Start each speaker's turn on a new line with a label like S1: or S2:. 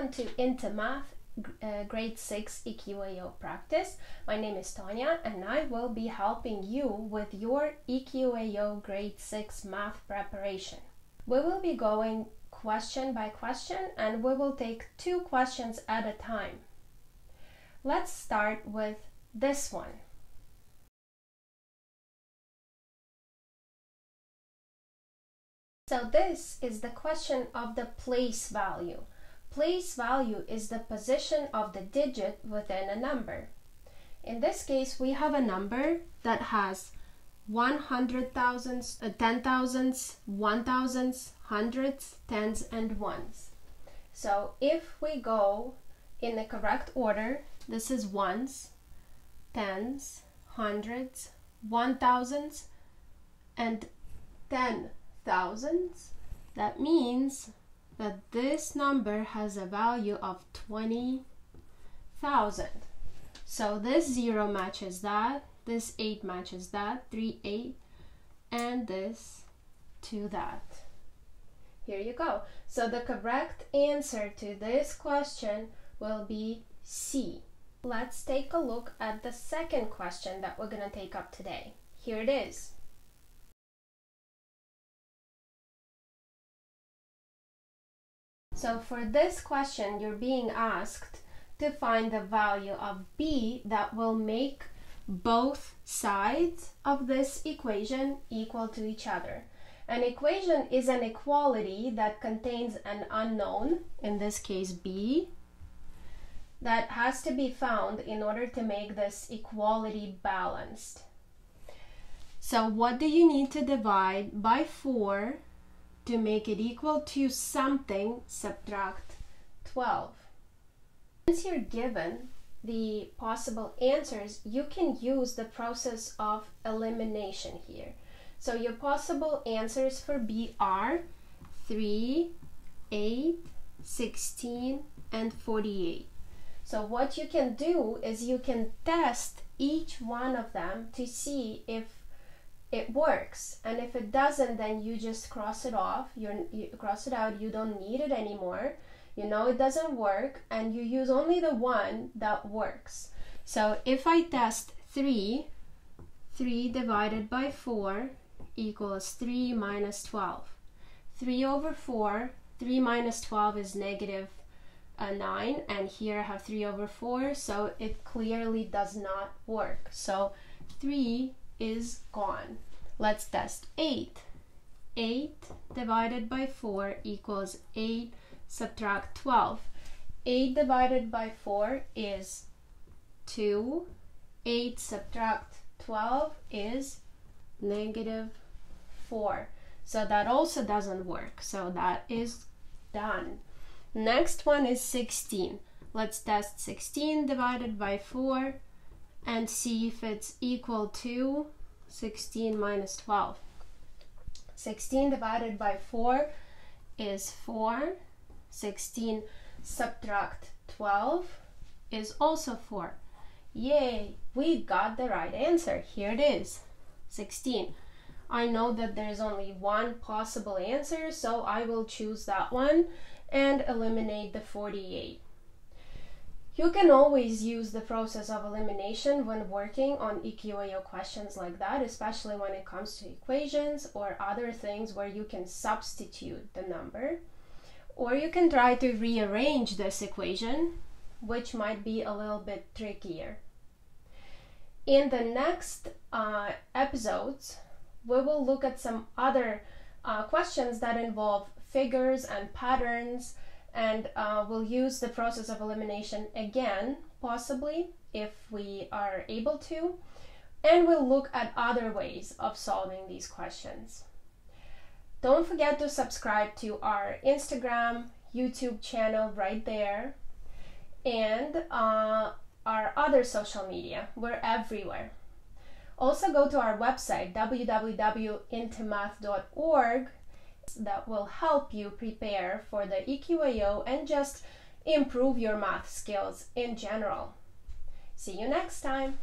S1: welcome to Into Math uh, grade 6 EQAO practice. My name is Tanya and I will be helping you with your EQAO grade 6 math preparation. We will be going question by question and we will take two questions at a time. Let's start with this one. So this is the question of the place value. Place value is the position of the digit within a number. In this case, we have a number that has one hundred thousands, uh, thousands, one thousands, hundreds, tens, and ones. So if we go in the correct order, this is ones, tens, hundreds, one thousands, and ten thousands. That means that this number has a value of 20,000. So this 0 matches that, this 8 matches that, 3, 8, and this to that. Here you go. So the correct answer to this question will be C. Let's take a look at the second question that we're going to take up today. Here it is. So for this question, you're being asked to find the value of b that will make both sides of this equation equal to each other. An equation is an equality that contains an unknown, in this case b, that has to be found in order to make this equality balanced. So what do you need to divide by 4 to make it equal to something, subtract 12. Once you're given the possible answers, you can use the process of elimination here. So your possible answers for B are 3, 8, 16, and 48. So what you can do is you can test each one of them to see if it works. And if it doesn't then you just cross it off. You're, you cross it out. You don't need it anymore. You know it doesn't work and you use only the one that works. So if I test 3 3 divided by 4 equals 3 minus 12 3 over 4 3 minus 12 is negative, uh, 9 and here I have 3 over 4 so it clearly does not work. So 3 is gone. Let's test 8. 8 divided by 4 equals 8 subtract 12. 8 divided by 4 is 2. 8 subtract 12 is negative 4. So that also doesn't work. So that is done. Next one is 16. Let's test 16 divided by 4 and see if it's equal to 16 minus 12. 16 divided by 4 is 4. 16 subtract 12 is also 4. Yay, we got the right answer. Here it is, 16. I know that there's only one possible answer, so I will choose that one and eliminate the 48. You can always use the process of elimination when working on EQAO questions like that, especially when it comes to equations or other things where you can substitute the number. Or you can try to rearrange this equation, which might be a little bit trickier. In the next uh, episodes, we will look at some other uh, questions that involve figures and patterns and uh, we'll use the process of elimination again, possibly, if we are able to, and we'll look at other ways of solving these questions. Don't forget to subscribe to our Instagram, YouTube channel right there, and uh, our other social media. We're everywhere. Also, go to our website www.intomath.org that will help you prepare for the EQAO and just improve your math skills in general. See you next time!